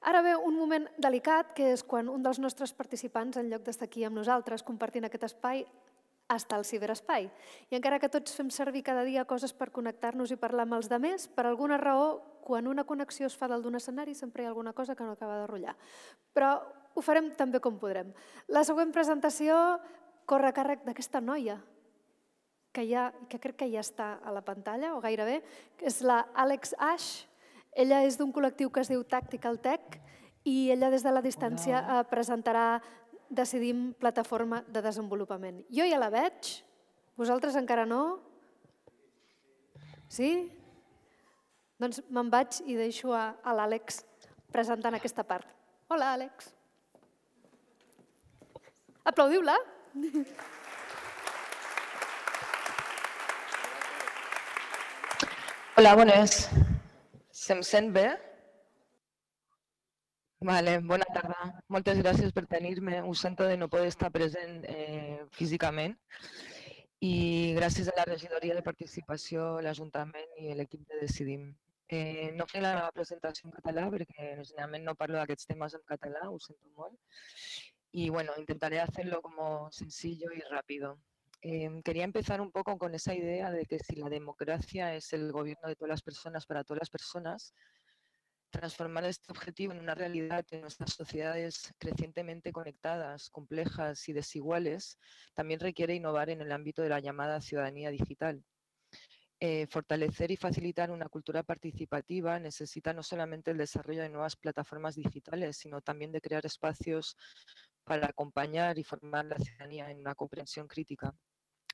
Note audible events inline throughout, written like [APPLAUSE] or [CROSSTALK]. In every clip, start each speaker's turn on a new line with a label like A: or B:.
A: Ara ve un moment delicat, que és quan un dels nostres participants, en lloc d'estar aquí amb nosaltres compartint aquest espai, està al ciberespai. I encara que tots fem servir cada dia coses per connectar-nos i parlar amb els demés, per alguna raó, quan una connexió es fa dalt d'un escenari, sempre hi ha alguna cosa que no acaba de rotllar. Però ho farem també com podrem. La següent presentació corre a càrrec d'aquesta noia, que, ja, que crec que ja està a la pantalla, o gairebé, que és la Alex Ash. Ella és d'un col·lectiu que es diu Tactical Tech i ella des de la distància Hola. Eh, presentarà Decidim plataforma de desenvolupament. Jo ja la veig, vosaltres encara no? Sí? Doncs me'n vaig i deixo a, a l'Àlex presentant aquesta part. Hola, Àlex. Aplaudiu-la.
B: Hola, bones. Se'm sent bé? Vale, bona tarda. Moltes gràcies per tenir-me. Ho sento de no poder estar present eh, físicament i gràcies a la regidoria de participació, l'Ajuntament i l'equip de Decidim. Eh, no faré la presentació en català perquè generalment no parlo d'aquests temes en català, ho sento molt. Y bueno, intentaré hacerlo como sencillo y rápido. Eh, quería empezar un poco con esa idea de que si la democracia es el gobierno de todas las personas para todas las personas, transformar este objetivo en una realidad en nuestras sociedades crecientemente conectadas, complejas y desiguales también requiere innovar en el ámbito de la llamada ciudadanía digital. Eh, fortalecer y facilitar una cultura participativa necesita no solamente el desarrollo de nuevas plataformas digitales, sino también de crear espacios para acompañar y formar la ciudadanía en una comprensión crítica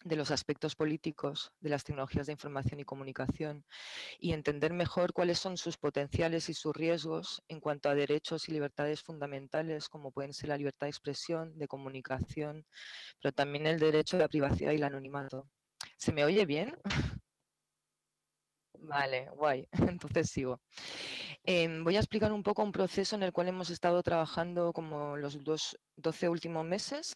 B: de los aspectos políticos de las tecnologías de información y comunicación y entender mejor cuáles son sus potenciales y sus riesgos en cuanto a derechos y libertades fundamentales como pueden ser la libertad de expresión, de comunicación, pero también el derecho a la privacidad y el anonimato. ¿Se me oye bien? [LAUGHS] Vale, guay. [LAUGHS] Entonces sigo. Em, voy a explicar un poco un proceso en el cual hemos estado trabajando como los dos, 12 últimos meses,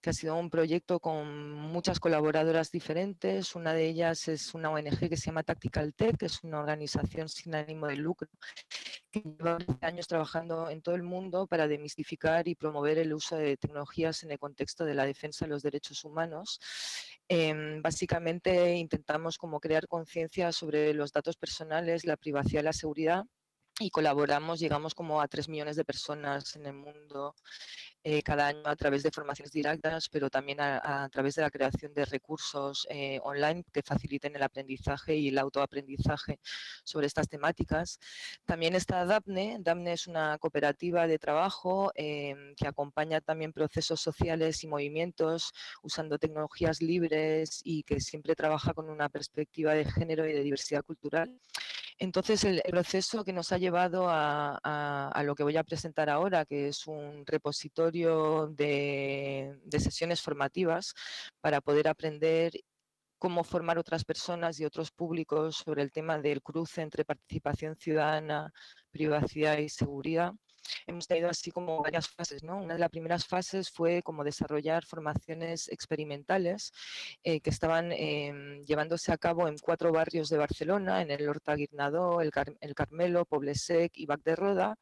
B: que ha sido un proyecto con muchas colaboradoras diferentes. Una de ellas es una ONG que se llama Tactical Tech, que es una organización sin ánimo de lucro que lleva años trabajando en todo el mundo para demistificar y promover el uso de tecnologías en el contexto de la defensa de los derechos humanos. Em, básicamente intentamos como crear conciencia sobre los datos personales, la privacidad la seguridad y colaboramos, llegamos como a 3 millones de personas en el mundo eh, cada año a través de formaciones directas, pero también a, través de la creación de recursos eh, online que faciliten el aprendizaje y el autoaprendizaje sobre estas temáticas. También está DAPNE. DAPNE es una cooperativa de trabajo em, que acompaña también procesos sociales y movimientos usando tecnologías libres y que siempre trabaja con una perspectiva de género y de diversidad cultural. Entonces, el, proceso que nos ha llevado a, lo que voy a presentar ahora, que es un repositorio de, sesiones formativas para poder aprender cómo formar otras personas y otros públicos sobre el tema del cruce entre participación ciudadana, privacidad y seguridad hemos tenido así como varias fases. ¿no? Una de las primeras fases fue como desarrollar formaciones experimentales eh, que estaban em, llevándose a cabo en cuatro barrios de Barcelona, en el Horta Guirnadó, el, el Carmelo, Poblesec y Bac de Roda,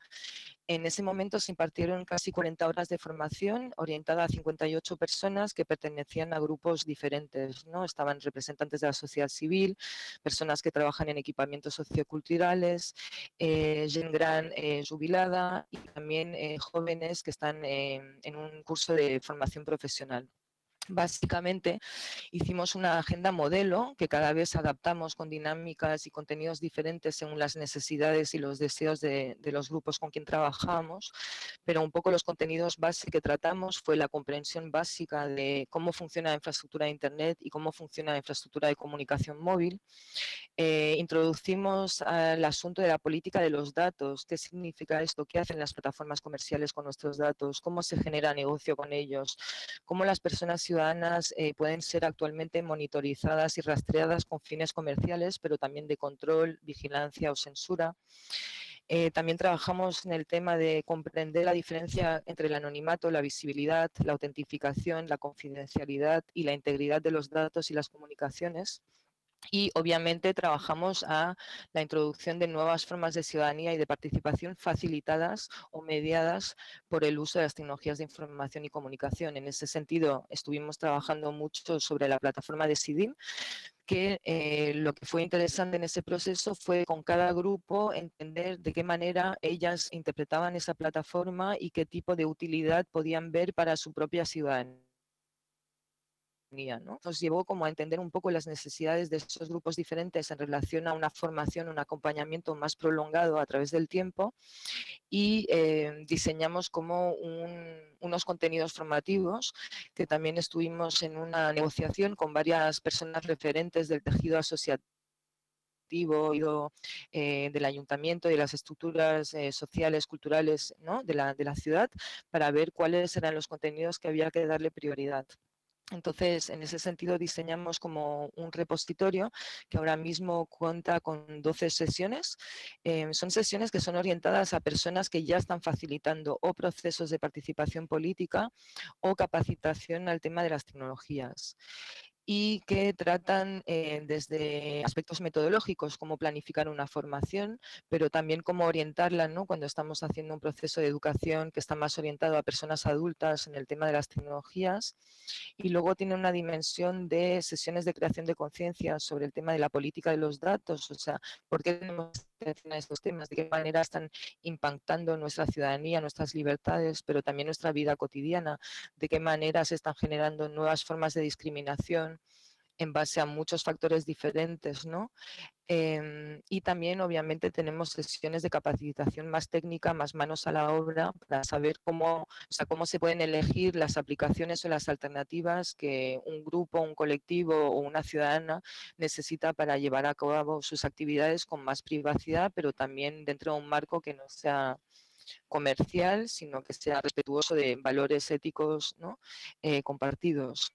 B: en ese momento se impartieron casi 40 horas de formación orientada a 58 personas que pertenecían a grupos diferentes. ¿no? Estaban representantes de la sociedad civil, personas que trabajan en equipamientos socioculturales, eh, gente gran eh, jubilada y también eh, jóvenes que están en un curso de formación profesional. Básicamente hicimos una agenda modelo que cada vez adaptamos con dinámicas y contenidos diferentes según las necesidades y los deseos de, los grupos con quien trabajamos, pero un poco los contenidos base que tratamos fue la comprensión básica de cómo funciona la infraestructura de Internet y cómo funciona la infraestructura de comunicación móvil. Eh, introducimos el asunto de la política de los datos, qué significa esto, qué hacen las plataformas comerciales con nuestros datos, cómo se genera negocio con ellos, cómo las personas ciudadanas eh, pueden ser actualmente monitorizadas y rastreadas con fines comerciales, pero también de control, vigilancia o censura. Eh, también trabajamos en el tema de comprender la diferencia entre el anonimato, la visibilidad, la autentificación, la confidencialidad y la integridad de los datos y las comunicaciones y obviamente trabajamos a la introducción de nuevas formas de ciudadanía y de participación facilitadas o mediadas por el uso de las tecnologías de información y comunicación. En ese sentido, estuvimos trabajando mucho sobre la plataforma de SIDIM, que eh, lo que fue interesante en ese proceso fue con cada grupo entender de qué manera ellas interpretaban esa plataforma y qué tipo de utilidad podían ver para su propia ciudadanía. Nos llevó como a entender un poco las necesidades de esos grupos diferentes en relación a una formación, un acompañamiento más prolongado a través del tiempo y eh, diseñamos como unos contenidos formativos que también estuvimos en una negociación con varias personas referentes del tejido asociativo eh, del ayuntamiento y de las estructuras eh, sociales, culturales la, de la ciudad para ver cuáles eran los contenidos que había que darle prioridad. Entonces, en ese sentido, diseñamos como un repositorio que ahora mismo cuenta con 12 sesiones. Eh, son sesiones que son orientadas a personas que ya están facilitando o procesos de participación política o capacitación al tema de las tecnologías y que tratan eh, desde aspectos metodológicos, como planificar una formación, pero también cómo orientarla ¿no? cuando estamos haciendo un proceso de educación que está más orientado a personas adultas en el tema de las tecnologías. Y luego tiene una dimensión de sesiones de creación de conciencia sobre el tema de la política de los datos, o sea, por qué tenemos atención a estos temas, de qué manera están impactando nuestra ciudadanía, nuestras libertades, pero también nuestra vida cotidiana, de qué manera se están generando nuevas formas de discriminación en base a muchos factores diferentes, ¿no? Em, y también, obviamente, tenemos sesiones de capacitación más técnica, más manos a la obra, para saber cómo, o sea, cómo se pueden elegir las aplicaciones o las alternativas que un grupo, un colectivo o una ciudadana necesita para llevar a cabo sus actividades con más privacidad, pero también dentro de un marco que no sea comercial, sino que sea respetuoso de valores éticos ¿no? Eh, compartidos.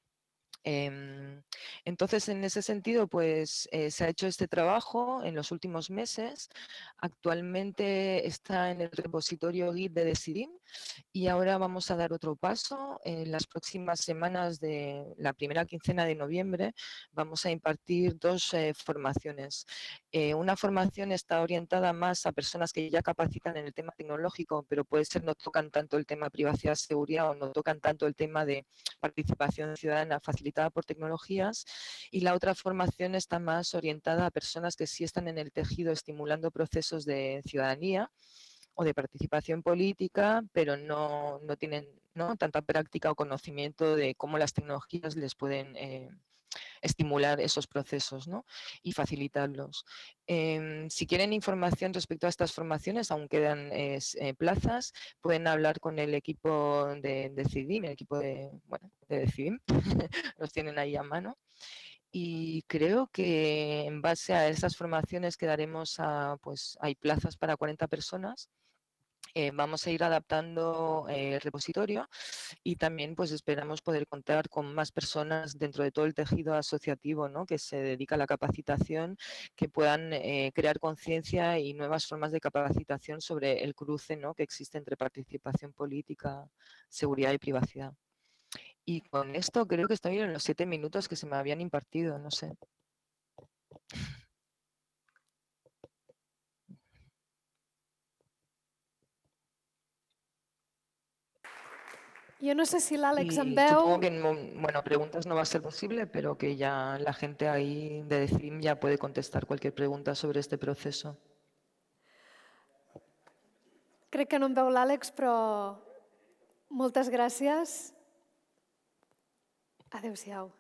B: Em, entonces, en ese sentido, pues eh, se ha hecho este trabajo en los últimos meses. Actualmente está en el repositorio Git de Decidim y ahora vamos a dar otro paso. En las próximas semanas de la primera quincena de noviembre vamos a impartir dos eh, formaciones. Eh, una formación está orientada más a personas que ya capacitan en el tema tecnológico, pero puede ser no tocan tanto el tema privacidad, seguridad o no tocan tanto el tema de participación ciudadana facilitada por tecnologías. Y la otra formación está más orientada a personas que sí están en el tejido estimulando procesos de ciudadanía o de participación política, pero no, no tienen ¿no? tanta práctica o conocimiento de cómo las tecnologías les pueden eh, estimular esos procesos ¿no? y facilitarlos. Em, si quieren información respecto a estas formaciones, aún quedan eh, plazas, pueden hablar con el equipo de, CIDIM, el equipo de CIDIM, [LAUGHS] los tienen ahí a mano y creo que en base a esas formaciones quedaremos a, pues hay plazas para 40 personas eh, vamos a ir adaptando eh, el repositorio y también pues esperamos poder contar con más personas dentro de todo el tejido asociativo ¿no? que se dedica a la capacitación que puedan eh, crear conciencia y nuevas formas de capacitación sobre el cruce ¿no? que existe entre participación política, seguridad y privacidad. Y con esto creo que estoy en los siete minutos que se me habían impartido, no sé.
A: Yo no sé si l'Àlex em
B: Supongo que en bueno, preguntas no va a ser posible, pero que ya la gente ahí de Decidim ya puede contestar cualquier pregunta sobre este proceso.
A: Crec que no em veu l'Àlex, però moltes gràcies. Adéu-siau.